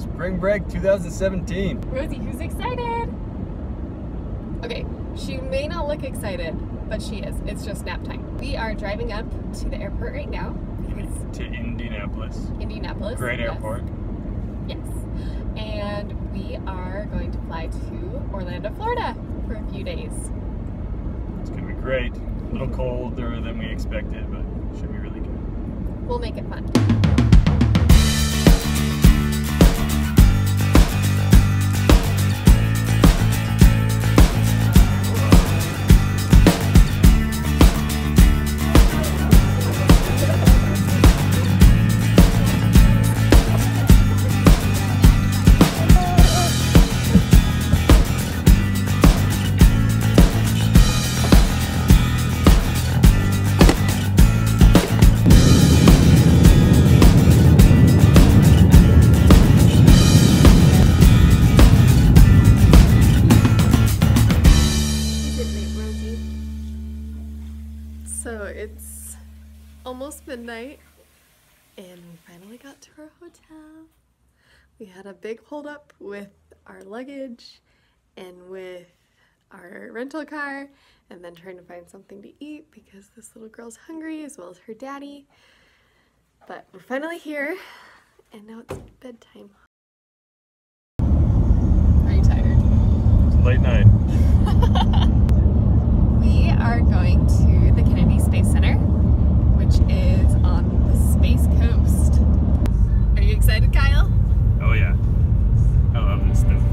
Spring break 2017. Rosie, who's excited? Okay, she may not look excited, but she is. It's just nap time. We are driving up to the airport right now. It's To Indianapolis. Indianapolis. Great yes. airport. Yes. And we are going to fly to Orlando, Florida for a few days. It's gonna be great. A little colder than we expected, but should be really good. We'll make it fun. Almost midnight, and we finally got to our hotel. We had a big holdup with our luggage and with our rental car, and then trying to find something to eat because this little girl's hungry as well as her daddy. But we're finally here, and now it's bedtime. Are you tired? It's a late night. We are going to the Kennedy Space Center, which is on the Space Coast. Are you excited, Kyle? Oh yeah. I love this stuff.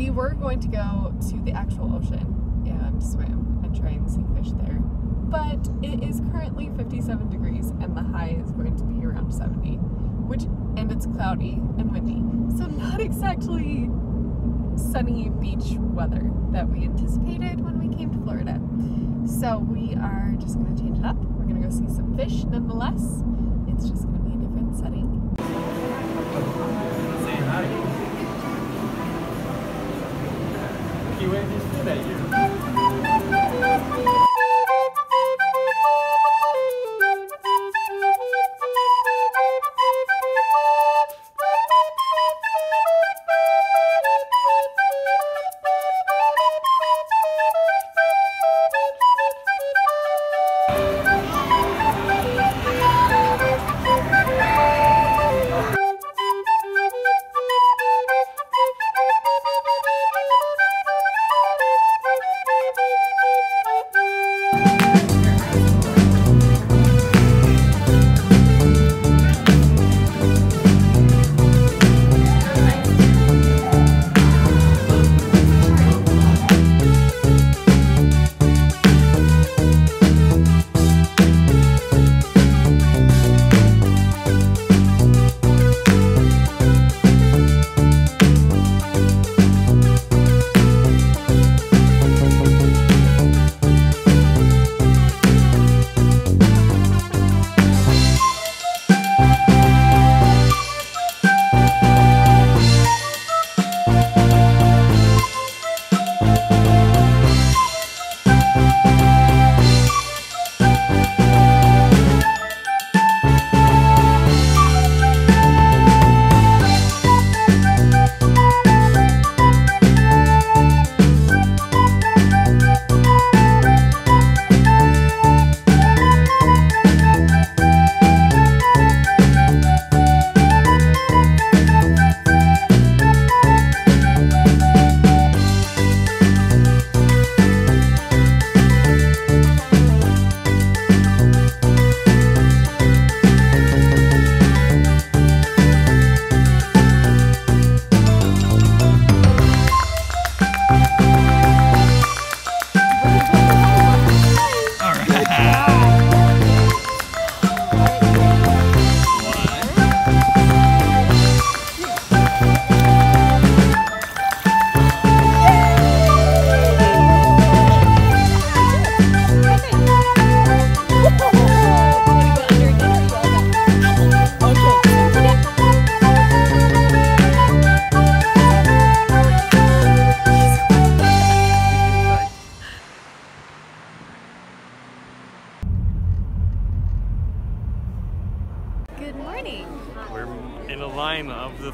We were going to go to the actual ocean and swim and try and see fish there, but it is currently 57 degrees and the high is going to be around 70, which and it's cloudy and windy, so not exactly sunny beach weather that we anticipated when we came to Florida. So we are just going to change it up. We're going to go see some fish nonetheless. It's just going to be a different setting. He waved his foot at you.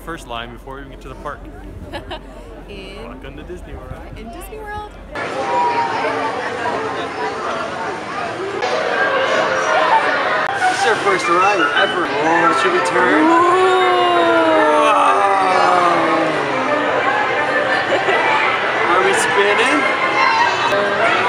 First line before we even get to the park. In, Welcome to Disney World. in Disney World. This is our first ride ever. Oh, should we turn? Are we spinning?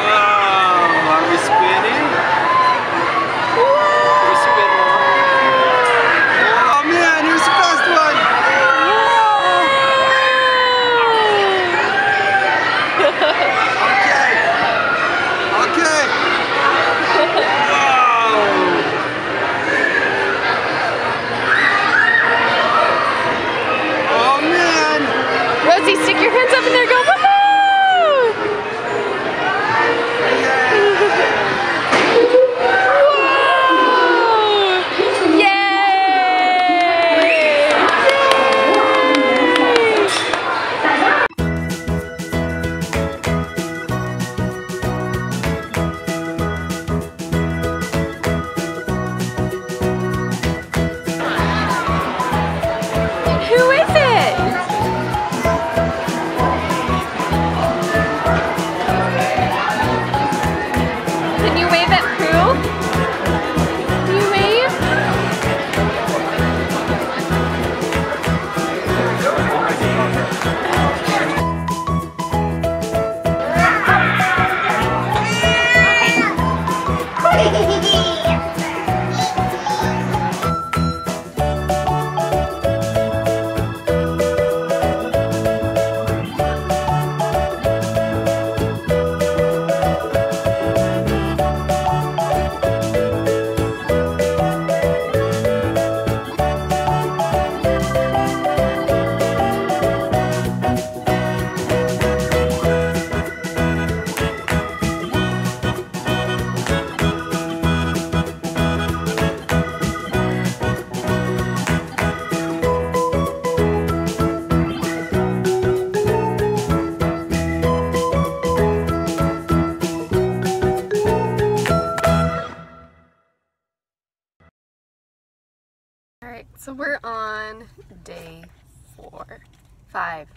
five.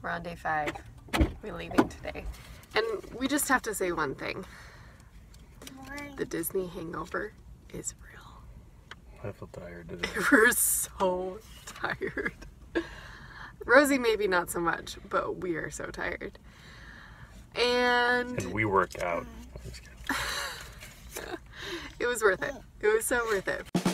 We're on day five. We're leaving today. And we just have to say one thing. The Disney hangover is real. I feel tired today. We're so tired. Rosie maybe not so much, but we are so tired. And And we worked out. I'm just kidding. it was worth it. It was so worth it.